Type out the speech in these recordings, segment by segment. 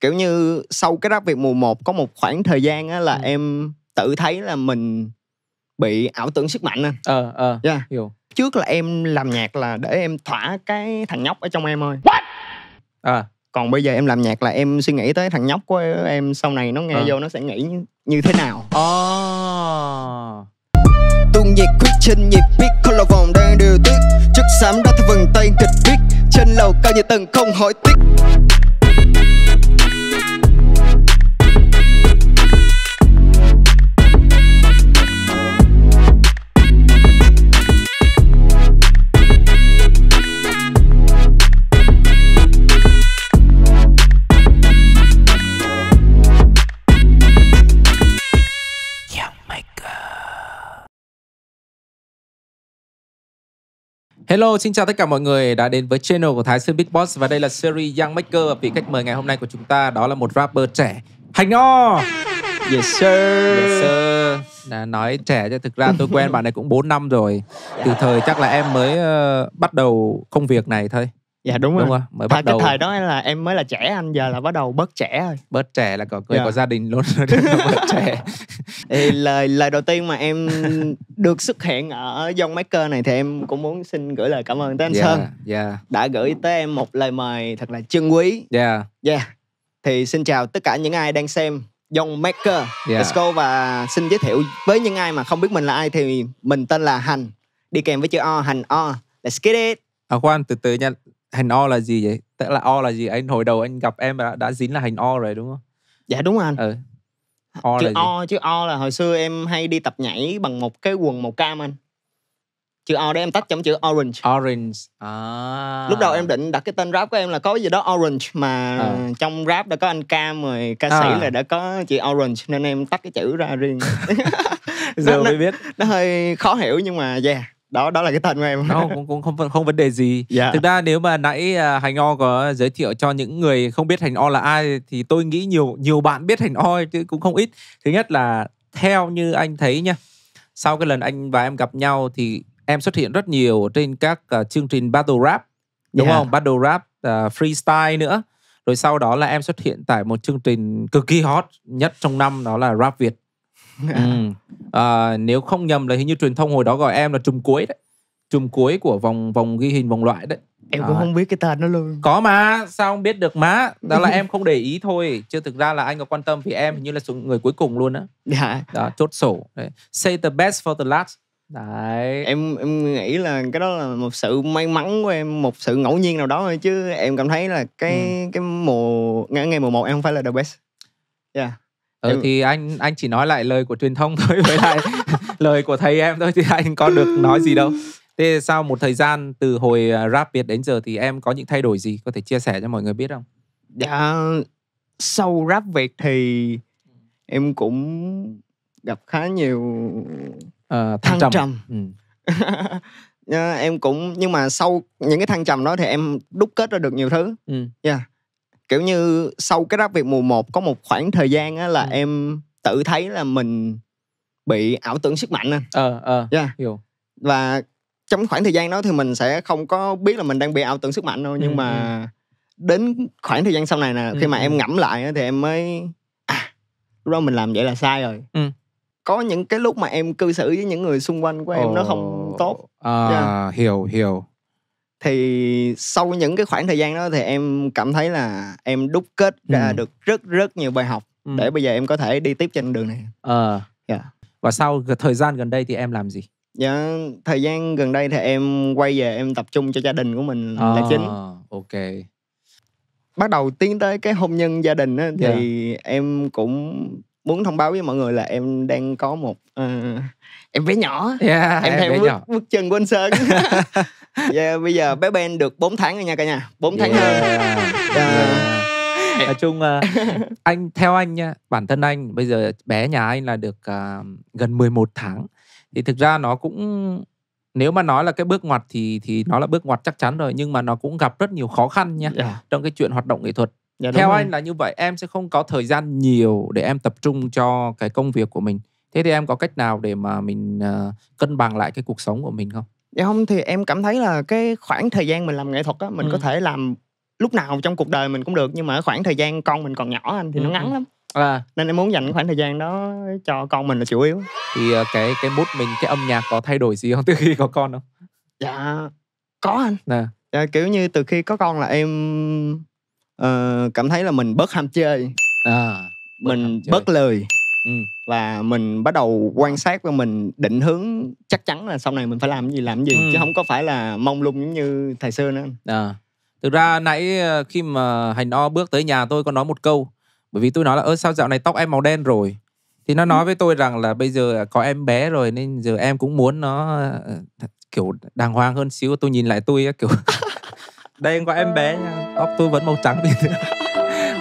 kiểu như sau cái rap Việt mùa 1 có một khoảng thời gian á là Ừ. em tự thấy là mình bị ảo tưởng sức mạnh anh. ờ ờ Yeah. hiểu Trước là em làm nhạc là để em thỏa cái thằng nhóc ở trong em thôi. à Còn bây giờ em làm nhạc là em suy nghĩ tới thằng nhóc của em sau này nó nghe Ờ. vô nó sẽ nghĩ như, như thế nào. oh. Tuôn nhiệt quyết trên nhịp biết Không là vòng đang điều tiết Chất xám đó theo vần tay kịch viết Trên lầu cao như tầng không hỏi tiếc Hello, xin chào tất cả mọi người đã đến với channel của Thái Sơn Big Boss và đây là series Young Maker và vị khách mời ngày hôm nay của chúng ta đó là một rapper trẻ Hành O. Yes sir Yes sir. Đã nói trẻ chứ thực ra tôi quen bạn này cũng 4 năm rồi. Từ thời chắc là em mới ờ, bắt đầu công việc này thôi. Dạ đúng rồi Đúng không? Mới Thời bắt cái đầu thời đó là em mới là trẻ anh Giờ là bắt đầu bớt trẻ rồi bớt trẻ là có người Dạ. có gia đình luôn bớt trẻ. thì lời lời đầu tiên mà em được xuất hiện ở Young Maker này thì em cũng muốn xin gửi lời cảm ơn tới anh Sơn Yeah, yeah, đã gửi tới em một lời mời thật là trân quý. yeah. Yeah. Thì xin chào tất cả những ai đang xem Young Maker. Yeah. Let's go và xin giới thiệu với những ai mà không biết mình là ai thì mình tên là Hành đi kèm với chữ O Hành O. Let's get it. À khoan từ từ nha. Hành O là gì vậy? Tức là O là gì? Anh hồi đầu anh gặp em đã, đã dính là hành O rồi đúng không? Dạ đúng anh. Ừ. O chữ là gì? O chữ O là hồi xưa em hay đi tập nhảy bằng một cái quần màu cam anh. Chữ O để em tách trong chữ orange. Orange. À. Lúc đầu em định đặt cái tên rap của em là có gì đó orange mà Ờ. trong rap đã có anh Cam rồi ca sĩ À. là đã có chữ orange nên em tách cái chữ ra riêng. giờ mới biết. nó hơi khó hiểu nhưng mà yeah đó đó là cái tên của em Nó cũng cũng không không vấn đề gì. dạ Thực ra nếu mà nãy à, Hành O có giới thiệu cho những người không biết Hành O là ai thì tôi nghĩ nhiều nhiều bạn biết Hành O chứ cũng không ít. Thứ nhất là theo như anh thấy nha. Sau cái lần anh và em gặp nhau thì em xuất hiện rất nhiều trên các à, chương trình battle rap đúng Dạ. không? Battle rap, à, freestyle nữa. Rồi sau đó là em xuất hiện tại một chương trình cực kỳ hot nhất trong năm đó là Rap Việt. Ừ. à, nếu không nhầm là hình như truyền thông hồi đó gọi em là trùm cuối đấy. Trùm cuối của vòng vòng ghi hình vòng loại đấy. em cũng À. không biết cái tên đó luôn Có mà, sao không biết được má? Đó là em không để ý thôi. Chứ thực ra là anh có quan tâm vì em hình như là người cuối cùng luôn á. dạ Đó, chốt sổ. Đấy. Say the best for the last. Đấy. em em nghĩ là cái đó là một sự may mắn của em một sự ngẫu nhiên nào đó thôi chứ em cảm thấy là cái Ừ. cái mùa ngày ngày mùa một em không phải là the best yeah Ừ, Em- thì anh anh chỉ nói lại lời của truyền thông thôi với lại lời của thầy em thôi thì anh có được nói gì đâu. Thế sau một thời gian từ hồi à, rap Việt đến giờ thì em có những thay đổi gì có thể chia sẻ cho mọi người biết không? dạ sau rap việt thì em cũng gặp khá nhiều Ờ, thăng trầm. trầm Ừ. Dạ, em cũng nhưng mà sau những cái thăng trầm đó thì em đúc kết ra được nhiều thứ Ừ. kiểu như sau cái rap Việt mùa 1 có một khoảng thời gian á là Ừ. em tự thấy là mình bị ảo tưởng sức mạnh Ờ ờ Yeah. hiểu. và trong khoảng thời gian đó thì mình sẽ không có biết là mình đang bị ảo tưởng sức mạnh đâu nhưng Ừ, mà đến khoảng thời gian sau này nè Ừ, khi mà ừ. em ngẫm lại á, thì em mới à lúc đó mình làm vậy là sai rồi Ừ. có những cái lúc mà em cư xử với những người xung quanh của em nó không tốt À, Yeah. hiểu hiểu. Thì sau những cái khoảng thời gian đó thì em cảm thấy là em đúc kết ra Ừ. được rất rất nhiều bài học Ừ. để bây giờ em có thể đi tiếp trên đường này Ờ. Dạ. Và sau thời gian gần đây thì em làm gì? dạ thời gian gần đây thì em quay về em tập trung cho gia đình của mình là À, chính Ok. bắt đầu tiến tới cái hôn nhân gia đình á, thì Dạ. em cũng muốn thông báo với mọi người là em đang có một ờ, em bé nhỏ Yeah, em theo bé bước, nhỏ. bước chân của anh Sơn yeah, bây giờ bé Ben được 4 tháng rồi nha cả nhà 4 tháng hơn Yeah. Dạ. Yeah. Nói chung là anh theo anh nha, bản thân anh bây giờ bé nhà anh là được à, gần 11 tháng. Thì thực ra nó cũng nếu mà nói là cái bước ngoặt thì thì nó là bước ngoặt chắc chắn rồi nhưng mà nó cũng gặp rất nhiều khó khăn nha Dạ, trong cái chuyện hoạt động nghệ thuật. Dạ, Theo rồi. anh là như vậy, em sẽ không có thời gian nhiều để em tập trung cho cái công việc của mình. Thế thì em có cách nào để mà mình à, cân bằng lại cái cuộc sống của mình không? Dạ không thì em cảm thấy là cái khoảng thời gian mình làm nghệ thuật á mình Ừ. có thể làm lúc nào trong cuộc đời mình cũng được nhưng mà ở khoảng thời gian con mình còn nhỏ anh thì Ừ, nó ừ. ngắn lắm à, nên em muốn dành khoảng thời gian đó cho con mình là chủ yếu thì ờ, cái cái mood mình cái âm nhạc có thay đổi gì không từ khi có con không dạ có anh nè dạ, kiểu như từ khi có con là em ờ, cảm thấy là mình bớt ham chơi à Bớt mình chơi. bớt lười ừ. và mình bắt đầu quan sát và mình định hướng chắc chắn là sau này mình phải làm gì làm gì Ừ. chứ không có phải là mông lung giống như thời xưa nữa À. Thực ra nãy ờ, khi mà Hành O bước tới nhà tôi có nói một câu Bởi vì tôi nói là ơ sao dạo này tóc em màu đen rồi Thì nó nói với tôi rằng là bây giờ có em bé rồi Nên giờ em cũng muốn nó ờ, kiểu đàng hoàng hơn xíu Tôi nhìn lại tôi kiểu Đây có em bé nha. Tóc tôi vẫn màu trắng bình thường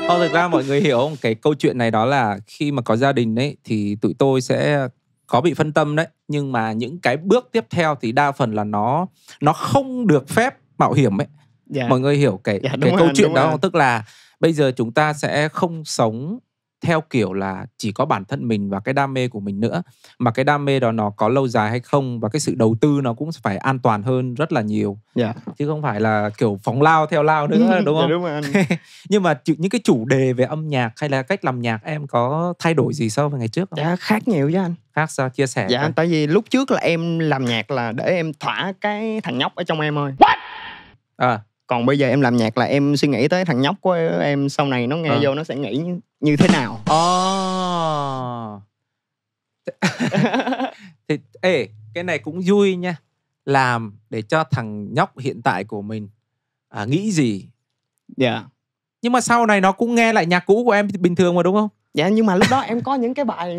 Ờ, thực ra mọi người hiểu không? Cái câu chuyện này đó là khi mà có gia đình ấy Thì tụi tôi sẽ có bị phân tâm đấy. Nhưng mà những cái bước tiếp theo thì đa phần là nó Nó không được phép mạo hiểm ấy. Dạ. Mọi người hiểu cái Dạ, cái rồi câu chuyện đó không? tức là bây giờ chúng ta sẽ không sống theo kiểu là chỉ có bản thân mình và cái đam mê của mình nữa. Mà cái đam mê đó nó có lâu dài hay không và cái sự đầu tư nó cũng phải an toàn hơn rất là nhiều. Dạ. Chứ không phải là kiểu phóng lao theo lao nữa đúng Dạ, không? đúng rồi anh. Nhưng mà những cái chủ đề về âm nhạc hay là cách làm nhạc em có thay đổi gì so với ngày trước không? Dạ khác nhiều chứ anh. Khác sao? Chia sẻ dạ coi. tại vì lúc trước là em làm nhạc là để em thỏa cái thằng nhóc ở trong em thôi. À, còn bây giờ em làm nhạc là em suy nghĩ tới thằng nhóc của em sau này nó nghe Ờ. vô nó sẽ nghĩ như, như thế nào oh. thì ê cái này cũng vui nha làm để cho thằng nhóc hiện tại của mình à, nghĩ gì dạ nhưng mà sau này nó cũng nghe lại nhạc cũ của em bình thường mà đúng không dạ nhưng mà lúc đó em có những cái bài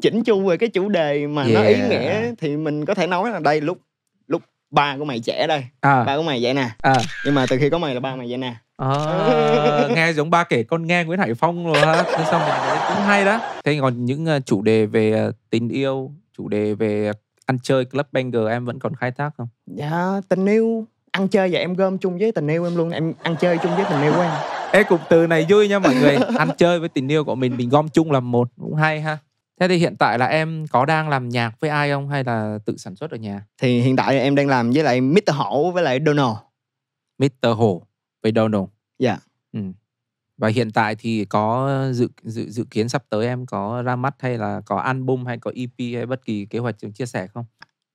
chỉnh chu về cái chủ đề mà nó ý Yeah. nghĩa thì mình có thể nói là đây lúc ba của mày trẻ đây. À. Ba của mày vậy nè. À. Nhưng mà từ khi có mày là ba mày vậy nè. À, nghe giống ba kể con nghe Nguyễn Hải Phong rồi ha thế xong mình thấy cũng hay đó. Thế còn những ờ, chủ đề về ờ, tình yêu chủ đề về ăn chơi club banger em vẫn còn khai thác không? Dạ tình yêu. Ăn chơi và em gom chung với tình yêu em luôn. Em ăn chơi chung với tình yêu của em. Ê cụm từ này vui nha mọi người. Ăn chơi với tình yêu của mình Mình gom chung làm một. Cũng hay ha Thế thì hiện tại là em có đang làm nhạc với ai không Hay là tự sản xuất ở nhà thì hiện tại em đang làm với lại Mr. Hổ với lại Donald Mr. Hổ với Donald Dạ. ừ. Và hiện tại thì có dự dự dự kiến sắp tới em có ra mắt hay là có album hay có EP hay bất kỳ kế hoạch chia sẻ không?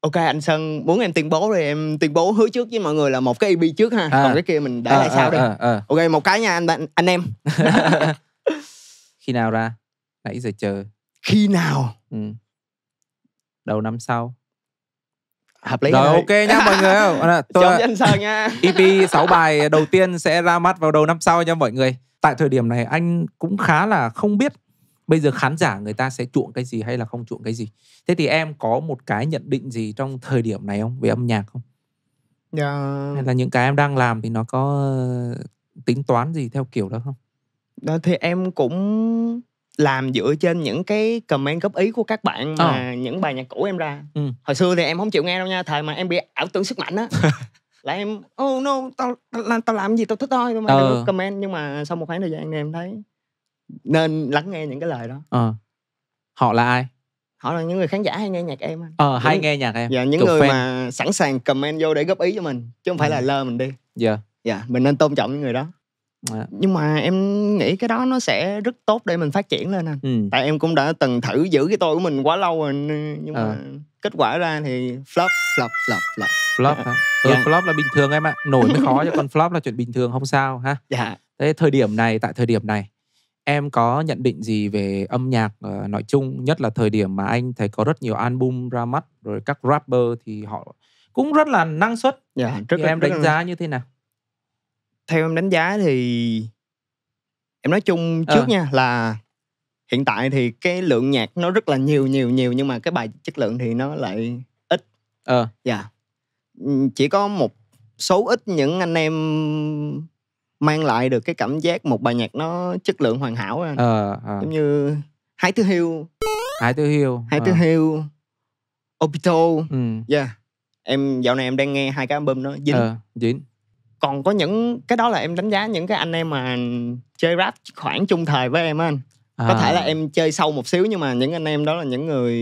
ok anh Sơn muốn em tuyên bố thì em tuyên bố hứa trước với mọi người là một cái EP trước ha À. còn cái kia mình để Ờ, lại sau ờ, đi ờ, ờ. ok một cái nha anh anh, anh em Khi nào ra? Nãy giờ chờ. Khi nào Ừ. Đầu năm sau. hợp lý Rồi ơi. ok nhá mọi người. Chốt Tôi, anh Sơn nha EP 6 bài đầu tiên sẽ ra mắt vào đầu năm sau nha mọi người. Tại thời điểm này anh cũng khá là không biết bây giờ khán giả người ta sẽ chuộng cái gì hay là không chuộng cái gì. Thế thì em có một cái nhận định gì trong thời điểm này không về âm nhạc không? dạ Hay là những cái em đang làm thì nó có ờ, tính toán gì theo kiểu đó không? đó thì em cũng làm dựa trên những cái comment góp ý của các bạn mà những bài nhạc cũ em ra Ờ. Ừ. hồi xưa thì em không chịu nghe đâu nha thời mà em bị ảo tưởng sức mạnh á là em oh no tao tao, tao làm gì tao thích thôi mà Ờ. đừng có comment nhưng mà sau một khoảng thời gian thì em thấy nên lắng nghe những cái lời đó Ờ. Họ là ai? họ là những người khán giả hay nghe nhạc em anh Ờ, hay Những- nghe nhạc em. dạ những Kiểu người fan. mà sẵn sàng comment vô để góp ý cho mình chứ không phải Ừ. là lơ mình đi Dạ. dạ mình nên tôn trọng những người đó Dạ. nhưng mà em nghĩ cái đó nó sẽ rất tốt để mình phát triển lên anh Ừ. tại em cũng đã từng thử giữ cái tôi của mình quá lâu rồi nhưng mà Ờ. kết quả ra thì flop flop flop flop Flop hả? Ừ, Dạ. flop là bình thường em ạ. Nổi mới khó chứ còn flop là chuyện bình thường không sao ha. dạ Thế thời điểm này, tại thời điểm này, em có nhận định gì về âm nhạc ờ, nói chung, nhất là thời điểm mà anh thấy có rất nhiều album ra mắt, rồi các rapper thì họ cũng rất là năng suất. dạ Thì rất em rất đánh là- giá như thế nào? Theo em đánh giá thì em nói chung trước Ờ. nha là hiện tại thì cái lượng nhạc nó rất là nhiều nhiều nhiều nhưng mà cái bài chất lượng thì nó lại Ờ, dạ Ừm, chỉ có một số ít những anh em mang lại được cái cảm giác một bài nhạc nó chất lượng hoàn hảo anh. ờ, ờ. giống như Hái Thứ Hiêu Hải Tư Hiêu. Hái Thứ ờ. Hiêu Obito Ừ. yeah em dạo này em đang nghe hai cái album đó dính Ờ, dính. Còn có những cái đó là em đánh giá những cái anh em mà chơi rap khoảng chung thời với em á anh. Có À. thể là em chơi sâu một xíu nhưng mà những anh em đó là những người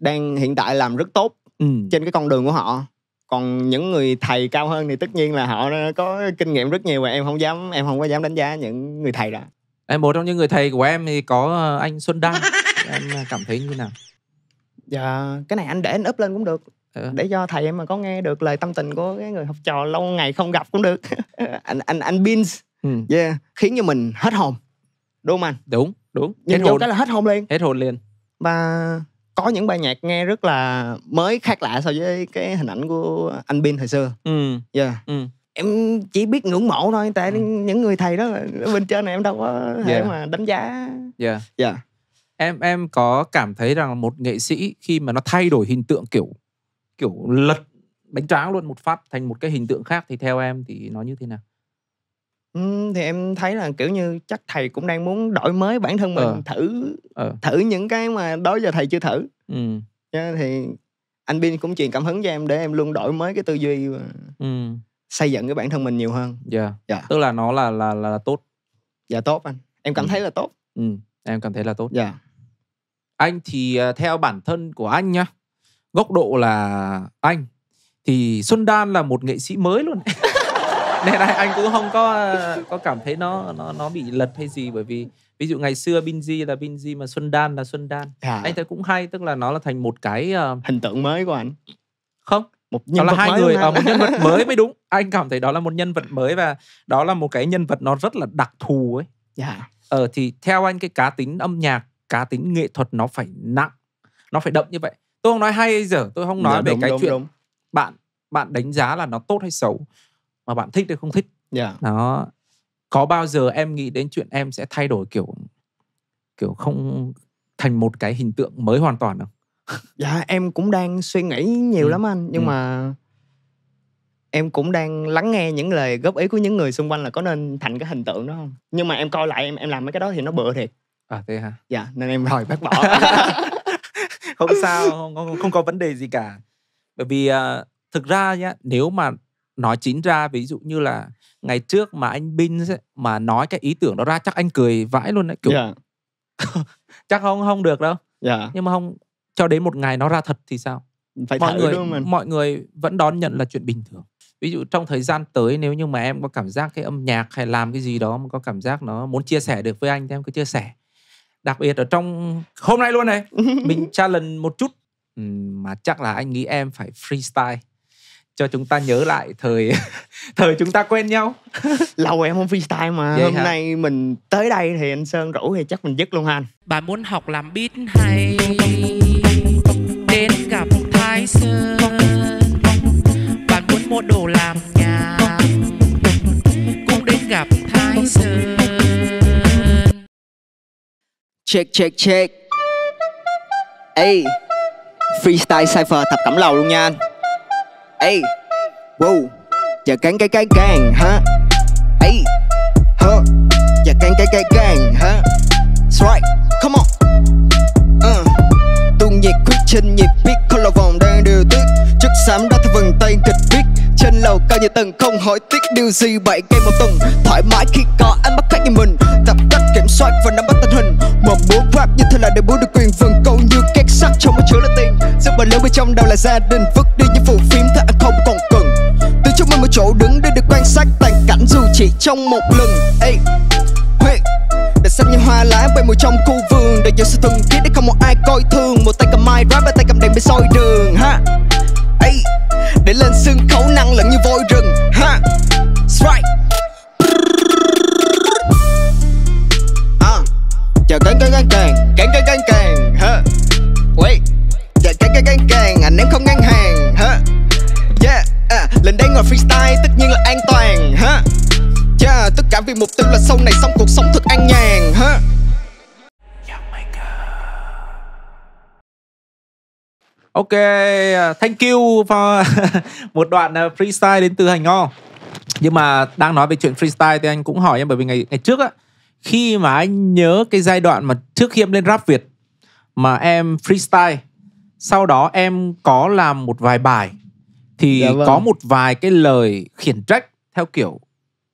đang hiện tại làm rất tốt Ừ. trên cái con đường của họ. Còn những người thầy cao hơn thì tất nhiên là họ có kinh nghiệm rất nhiều và em không dám em không có dám đánh giá những người thầy đó. Em một trong những người thầy của em thì có ờ, anh Xuân Đan em cảm thấy như nào? Dạ cái này anh để anh up lên cũng được Ờ. để cho thầy em mà có nghe được lời tâm tình của cái người học trò lâu ngày không gặp cũng được anh anh anh Beans ừ. yeah khiến cho mình hết hồn đúng không anh đúng đúng nhìn hết vô hồn cái là hết hồn liền hết hồn liền và có những bài nhạc nghe rất là mới khác lạ so với cái hình ảnh của anh Bin hồi xưa ừ. yeah. Ừ. em chỉ biết ngưỡng mộ thôi tại Ừ. những người thầy đó là- bên trên này em đâu có thể Yeah. mà đánh giá Yeah. dạ em em có cảm thấy rằng một nghệ sĩ khi mà nó thay đổi hình tượng kiểu kiểu lật bánh tráng luôn một phát thành một cái hình tượng khác thì theo em thì nó như thế nào? Ừm, thì em thấy là kiểu như chắc thầy cũng đang muốn đổi mới bản thân mình Ờ. thử ờ. thử những cái mà đó giờ thầy chưa thử. Ừ yeah, thì anh Bin cũng truyền cảm hứng cho em để em luôn đổi mới cái tư duy và ừ xây dựng cái bản thân mình nhiều hơn. Yeah. Dạ. tức là nó là là là tốt. Dạ tốt anh. Em cảm Ừ. thấy là tốt. Ừ em cảm thấy là tốt. Dạ. Anh thì à, theo bản thân của anh nhá góc độ là anh thì Xuân Đan là một nghệ sĩ mới luôn. Nên anh, anh cũng không có à, có cảm thấy nó nó nó bị lật hay gì bởi vì ví dụ ngày xưa Binz là Binz mà Xuân Đan là Xuân Đan. Dạ anh thấy cũng hay tức là nó là thành một cái à, hình tượng mới của anh. Không một đó nhân là vật hai mới người anh. một nhân vật mới mới đúng. Anh cảm thấy đó là một nhân vật mới và đó là một cái nhân vật nó rất là đặc thù ấy. Dạ. Ờ thì theo anh cái cá tính âm nhạc cá tính nghệ thuật nó phải nặng nó phải đậm như vậy tôi không nói hay hay dở tôi không nói Dạ, về đúng, cái đúng, chuyện đúng. bạn bạn đánh giá là nó tốt hay xấu mà bạn thích hay không thích. Dạ. Nó có bao giờ em nghĩ đến chuyện em sẽ thay đổi kiểu kiểu không thành một cái hình tượng mới hoàn toàn không? Dạ em cũng đang suy nghĩ nhiều Ừ. lắm anh nhưng Ừ. mà em cũng đang lắng nghe những lời góp ý của những người xung quanh là có nên thành cái hình tượng đó không? Nhưng mà em coi lại em em làm mấy cái đó thì nó bựa thiệt. À thế hả? Dạ nên em rồi bác bỏ không sao không, không, không có vấn đề gì cả. Bởi vì à, thực ra nhá nếu mà nói chính ra ví dụ như là ngày trước mà anh Bin ấy, mà nói cái ý tưởng đó ra chắc anh cười vãi luôn đấy kiểu dạ. chắc không không được đâu. Dạ. Nhưng mà không cho đến một ngày nó ra thật thì sao? Phải mọi người mọi người vẫn đón nhận là chuyện bình thường. Ví dụ trong thời gian tới nếu như mà em có cảm giác cái âm nhạc hay làm cái gì đó mà có cảm giác nó muốn chia sẻ được với anh thì em cứ chia sẻ đặc biệt ở trong hôm nay luôn này mình challenge một chút. Ừm, mà chắc là anh nghĩ em phải freestyle cho chúng ta nhớ lại thời thời chúng ta quen nhau. Lâu em không freestyle mà Vậy hôm hả? nay mình tới đây thì anh sơn rủ thì chắc mình dứt luôn ha anh. Bạn muốn học làm beat hay Đến gặp Thái Sơn? Bạn muốn mua đồ làm check check check. Ê, freestyle cipher thập cẩm lầu luôn nha anh. Ê, wow. Giờ cắn cái cái gang hả? Ê, Hả? Giờ cắn cái cái gang hả? That's right come on. Uh. tuôn nhiệt, quyết trên nhịp biết lò vòng đang điều tiết. Chất xám đã theo vần tay kịch lầu cao như tầng không hỏi tiếc điều gì vậy cây một tuần thoải mái khi có anh bắt khách như mình tập cách kiểm soát và nắm bắt tình hình. Mà muốn rap như thế là để muốn được quyền vần câu như két sắt trong một chứa là tiền giấc mơ lớn bên trong đầu là gia đình vứt đi những phụ phím thế anh không còn cần. Từ chúng mình một chỗ đứng để được quan sát toàn cảnh dù chỉ trong một lần. Ê, hey. Để xanh như hoa lá bay mùa trong khu vườn. Để giữ sự thuần khiết để không một ai coi thường. Một tay cầm mic rap và tay cầm đèn bên soi đường ha năng ok uh, thank you for một đoạn uh, freestyle đến từ hành nho nhưng mà đang nói về chuyện freestyle thì anh cũng hỏi em bởi vì ngày ngày trước á khi mà anh nhớ cái giai đoạn mà trước khi em lên rap Việt mà em freestyle sau đó em có làm một vài bài thì Dạ vâng. có một vài cái lời khiển trách theo kiểu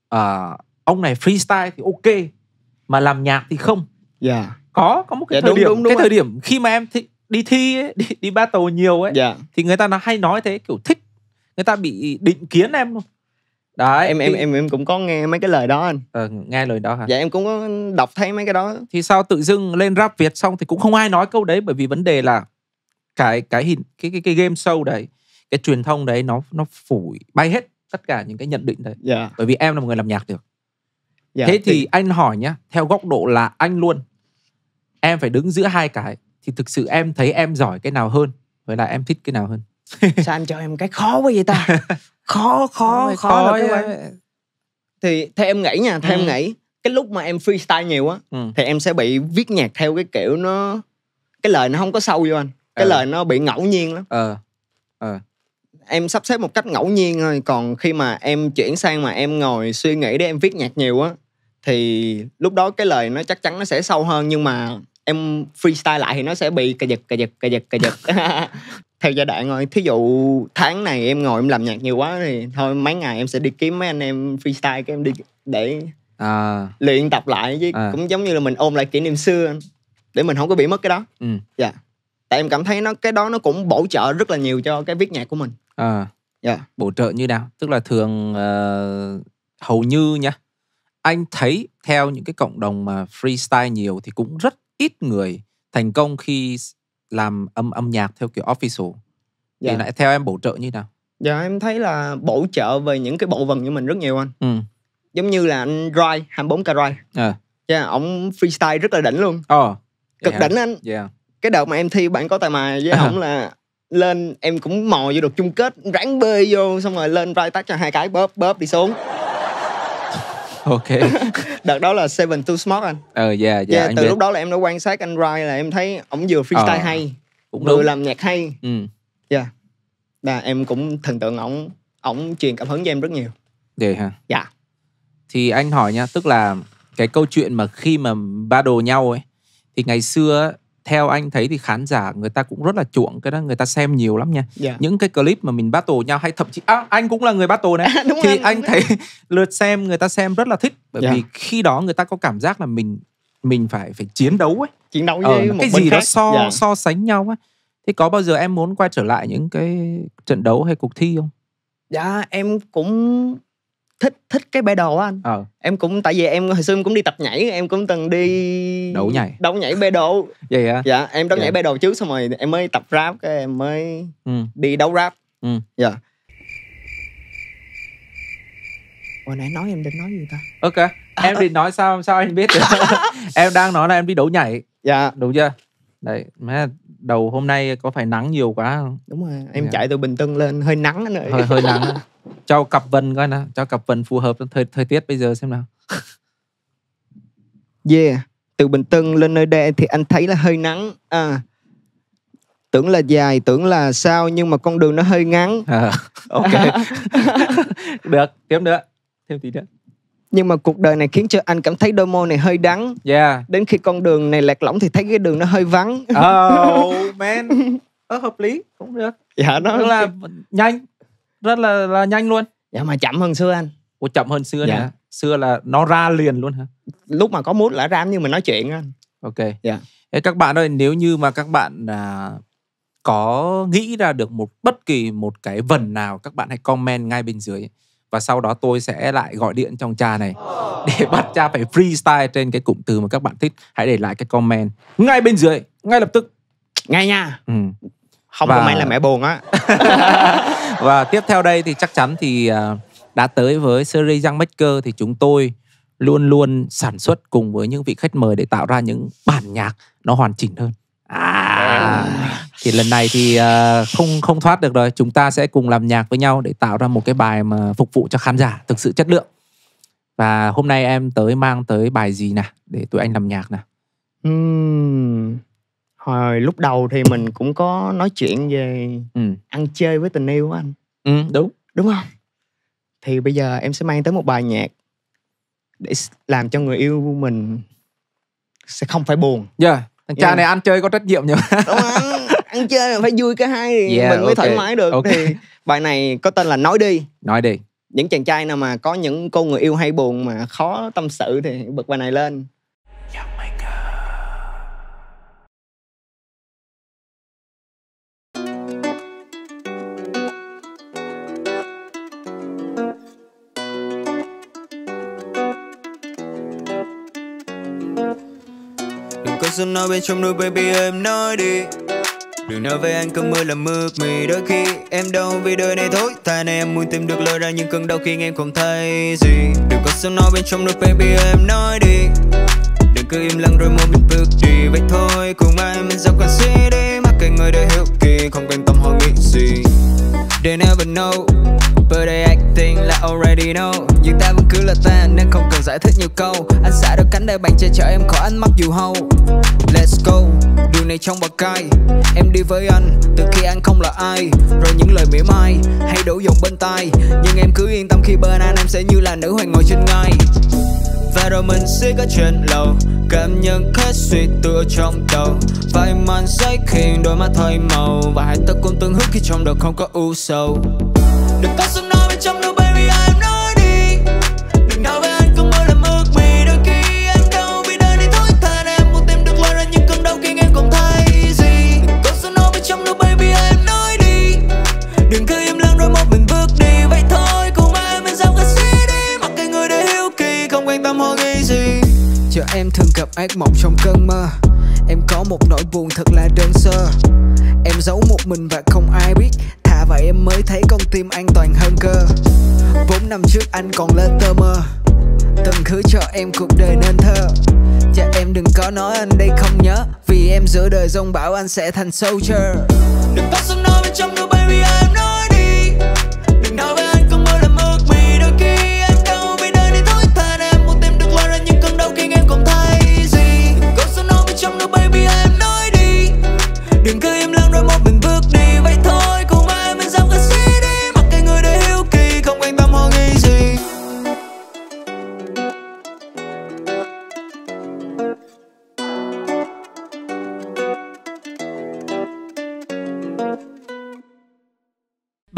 à, ông này freestyle thì ok mà làm nhạc thì không Dạ có có một cái Dạ, thời đúng, điểm đúng, đúng cái thời anh. điểm khi mà em thi, đi thi ấy, đi, đi battle nhiều ấy Dạ. thì người ta nó hay nói thế kiểu thích người ta bị định kiến em luôn. Đấy em em thì- em em cũng có nghe mấy cái lời đó anh. Ờ, nghe lời đó hả? Dạ em cũng có đọc thấy mấy cái đó. Thì sao tự dưng lên rap Việt xong thì cũng không ai nói câu đấy bởi vì vấn đề là cái cái hình cái cái cái game show đấy cái truyền thông đấy nó nó phủi bay hết tất cả những cái nhận định đấy. Dạ. Bởi vì em là một người làm nhạc được. Dạ thế thì anh hỏi nhá theo góc độ là anh luôn em phải đứng giữa hai cái thì thực sự em thấy em giỏi cái nào hơn với lại em thích cái nào hơn? Sao anh cho em cái khó quá vậy ta? Khó khó khó, là cái quan- thì theo em nghĩ nha theo Ừ. em nghĩ cái lúc mà em freestyle nhiều á ừ. thì em sẽ bị viết nhạc theo cái kiểu nó cái lời nó không có sâu vô anh. Cái Ờ. lời nó bị ngẫu nhiên lắm. Ờ ờ. Em sắp xếp một cách ngẫu nhiên thôi còn khi mà em chuyển sang mà em ngồi suy nghĩ để em viết nhạc nhiều á thì lúc đó cái lời nó chắc chắn nó sẽ sâu hơn nhưng mà em freestyle lại thì nó sẽ bị cà giật cà giật cà giật cà giật. Theo giai đoạn rồi thí dụ tháng này em ngồi em làm nhạc nhiều quá thì thôi mấy ngày em sẽ đi kiếm mấy anh em freestyle cái em đi để à. luyện tập lại chứ À. cũng giống như là mình ôm lại kỷ niệm xưa để mình không có bị mất cái đó. Ừ. Dạ. Tại em cảm thấy nó cái đó nó cũng bổ trợ rất là nhiều cho cái viết nhạc của mình. À. Dạ. Bổ trợ như nào? Tức là thường ờ, hầu như nhá anh thấy theo những cái cộng đồng mà freestyle nhiều thì cũng rất ít người thành công khi làm âm âm nhạc theo kiểu official. Dạ. thì lại theo em bổ trợ như nào? Dạ em thấy là bổ trợ về những cái bộ vần của mình rất nhiều anh. Ừ. Giống như là anh Rai 24 k Rai ờ. Dạ ổng freestyle rất là đỉnh luôn. Ờ. Cực yeah. đỉnh anh. Yeah cái đợt mà em thi bạn có tài mà với À. ổng là lên em cũng mò vô được chung kết ráng bê vô xong rồi lên Rai tắt cho hai cái bóp bóp đi xuống ok. Đợt đó là Seven Too Smart anh. Ờ yeah yeah, dạ anh từ biết. lúc đó là em đã quan sát anh Rai là em thấy ổng vừa freestyle Ờ, hay cũng vừa đúng làm nhạc hay. Ừ. Dạ là em cũng thần tượng ổng ổng truyền cảm hứng cho em rất nhiều. Để hả dạ. Thì anh hỏi nha tức là cái câu chuyện mà khi mà battle nhau ấy thì ngày xưa theo anh thấy thì khán giả người ta cũng rất là chuộng cái đó người ta xem nhiều lắm nha. Dạ. Những cái clip mà mình battle nhau hay thậm chí à, anh cũng là người battle đấy. Đúng thì anh, anh thấy lượt xem người ta xem rất là thích bởi Dạ. vì khi đó người ta có cảm giác là mình mình phải phải chiến đấu ấy. Chiến đấu ờ, với một cái gì khác đó so dạ. so sánh nhau á. Thế có bao giờ em muốn quay trở lại những cái trận đấu hay cuộc thi không? Dạ em cũng thích thích cái battle á anh. Ờ. Em cũng tại vì em hồi xưa em cũng đi tập nhảy em cũng từng đi Đấu nhảy. đấu nhảy battle vậy à dạ em đấu Dạ. nhảy battle trước xong rồi em mới tập rap cái em mới ừ. đi đấu rap Ừ. dạ. Hồi nãy nói em định nói gì ta? Ok em định nói sao sao anh biết được? Em đang nói là em đi đấu nhảy. Dạ. Đúng chưa? Đấy mà đầu hôm nay có phải nắng nhiều quá không? Đúng rồi em Dạ. chạy từ bình tân lên hơi nắng anh ơi. Hơi hơi nắng. cho cặp vân coi nào cho cặp vân phù hợp với thời thời tiết bây giờ xem nào. Yeah từ bình tân lên nơi đây thì anh thấy là hơi nắng. À tưởng là dài tưởng là sao nhưng mà con đường nó hơi ngắn. Ờ, ok. Được tiếp nữa thêm tí nữa. Nhưng mà cuộc đời này khiến cho anh cảm thấy đôi môi này hơi đắng. Yeah. Đến khi con đường này lạc lõng thì thấy cái đường nó hơi vắng. Oh man. Ờ, hợp lý cũng được. Dạ nó là nhanh rất là là nhanh luôn. Dạ mà chậm hơn xưa anh. Ủa, chậm hơn xưa Dạ. nè xưa là nó ra liền luôn hả? Lúc mà có mút là ram nhưng mà nói chuyện á anh. Ok. Dạ. Thế các bạn ơi nếu như mà các bạn à, có nghĩ ra được một bất kỳ một cái vần nào các bạn hãy comment ngay bên dưới. Và sau đó tôi sẽ lại gọi điện trong cha này để bắt cha phải freestyle trên cái cụm từ mà các bạn thích. Hãy để lại cái comment ngay bên dưới ngay lập tức. Ngay nha. Ừ. không Và- comment là mẹ buồn á và tiếp theo đây thì chắc chắn thì à, đã tới với series Young Maker thì chúng tôi luôn luôn sản xuất cùng với những vị khách mời để tạo ra những bản nhạc nó hoàn chỉnh hơn. À, thì lần này thì à, không không thoát được rồi, chúng ta sẽ cùng làm nhạc với nhau để tạo ra một cái bài mà phục vụ cho khán giả thực sự chất lượng. Và hôm nay em tới mang tới bài gì nè để tụi anh làm nhạc nè Ừm hồi lúc đầu thì mình cũng có nói chuyện về Ừ, ăn chơi với tình yêu á anh ừ đúng. đúng không thì bây giờ em sẽ mang tới một bài nhạc để làm cho người yêu mình sẽ không phải buồn Yeah. Thằng cha Yeah. này ăn chơi có trách nhiệm nhỉ? đúng không ăn chơi mà phải vui cả hai thì Yeah, mình mới thoải ok, mái được ok. thì bài này có tên là nói đi Nói đi. những chàng trai nào mà có những cô người yêu hay buồn mà khó tâm sự thì bật bài này lên có nói bên trong đôi baby em nói đi? Đừng nói với anh cơn mưa là mưa mì, Đôi khi em đau vì đời này thối tha này em muốn tìm được lời ra những cơn đau khi em không thấy gì. Đừng có sự nói bên trong đôi baby em nói đi. Đừng cứ im lặng rồi một mình bước đi. Vậy thôi, cùng ai mình dọc còn suy đi. Mắc cái người đã hiểu kỳ, không quan tâm họ nghĩ gì. They never know, But they acting like already know. Nhưng ta vẫn cứ là ta, nên không cần giải thích nhiều câu. Anh xả đôi cánh để bạn che chở em khỏi ánh mắt dù hâu. Let's go. Đường này trong bậc cay Em đi với anh từ khi anh không là ai. Rồi những lời mỉa mai hay đổ dòng bên tai. Nhưng em cứ yên tâm khi bên anh, em sẽ như là nữ hoàng ngồi trên ngai. Và rồi mình sẽ có trên lầu. Cảm nhận hết suy tư trong đầu. Vài màn giấy khiến đôi mắt thay màu. Và hai ta cũng tương hức khi trong đầu không có u sầu. Đừng có sống ác mộng trong cơn mơ. Em có một nỗi buồn thật là đơn sơ. Em giấu một mình và không ai biết. Thà vậy em mới thấy con tim an toàn hơn cơ. Bốn năm trước anh còn lên tơ mơ. Từng hứa cho em cuộc đời nên thơ. Cha em đừng có nói anh đây không nhớ. Vì em giữa đời dông bảo anh sẽ thành soldier. Đừng có xuống nói bên trong đôi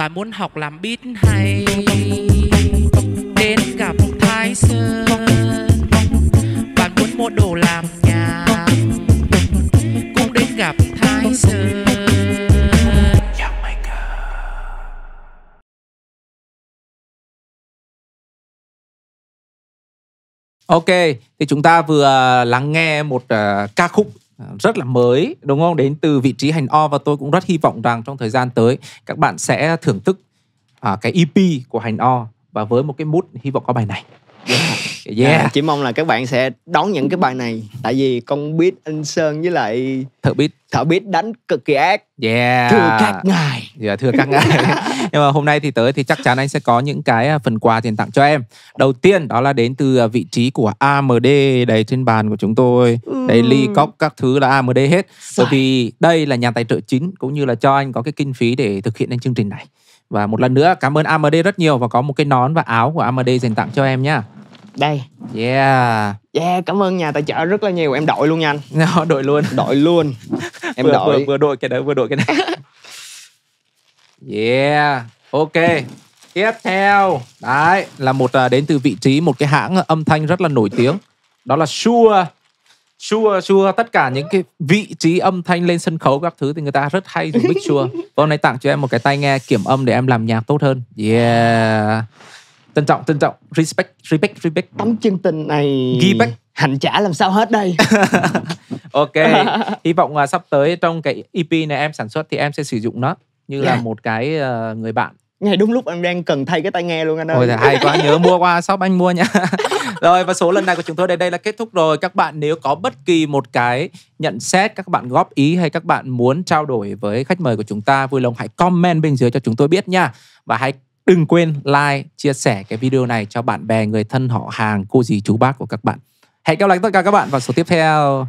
Bạn muốn học làm beat hay Đến gặp Thái Sơn? Bạn muốn mua đồ làm nhà Cũng đến gặp Thái Sơn. Ok, thì chúng ta vừa lắng nghe một ờ, ca khúc Ờ, rất là mới đúng không? Đến từ vị trí hành o và tôi cũng rất hy vọng rằng trong thời gian tới các bạn sẽ thưởng thức à, cái EP của hành o và với một cái mood hy vọng có bài này. Yeah. yeah. À, chỉ mong là các bạn sẽ đón những cái bài này. Tại vì con biết anh sơn với lại Thợ beat. thợ biết đánh cực kỳ ác. Yeah. thưa các ngài. Dạ, thưa các ngài. Nhưng mà hôm nay thì tới thì chắc chắn anh sẽ có những cái à, phần quà tiền tặng cho em. Đầu tiên đó là đến từ à, vị trí của AMD đây trên bàn của chúng tôi. Đây ly cốc các thứ là AMD hết. Bởi vì đây là nhà tài trợ chính cũng như là cho anh có cái kinh phí để thực hiện nên chương trình này và một lần nữa cảm ơn AMD rất nhiều và có một cái nón và áo của AMD dành tặng cho em nhá. Đây. Yeah. Yeah cảm ơn nhà tài trợ rất là nhiều. Em đội luôn nha anh. Nó đội luôn. Đội luôn. Em vừa, đội. vừa, vừa đội cái đó vừa đội cái này. Yeah. Ok. Tiếp theo. Đấy là một à, đến từ vị trí một cái hãng âm thanh rất là nổi tiếng. Đó là Shure Shure Shure tất cả những cái vị trí âm thanh lên sân khấu các thứ thì người ta rất hay dùng mic Shure và hôm nay tặng cho em một cái tai nghe kiểm âm để em làm nhạc tốt hơn. Yeah. Trân trọng trân trọng. Respect respect respect. Tấm chân tình này Ghi back. hành trả làm sao hết đây? Ok. Hy vọng là sắp tới trong cái EP này em sản xuất thì em sẽ sử dụng nó như là Yeah. một cái ờ, người bạn ngay đúng lúc em đang cần thay cái tai nghe luôn anh ơi. Ôi hay quá, nhớ mua qua, shop anh mua nhá rồi, và số lần này của chúng tôi đến đây là kết thúc rồi. Các bạn nếu có bất kỳ một cái nhận xét các bạn góp ý hay các bạn muốn trao đổi với khách mời của chúng ta, vui lòng hãy comment bên dưới cho chúng tôi biết nha. Và hãy đừng quên like, chia sẻ cái video này cho bạn bè, người thân họ, hàng, cô dì, chú bác của các bạn. Hẹn gặp lại tất cả các bạn vào số tiếp theo.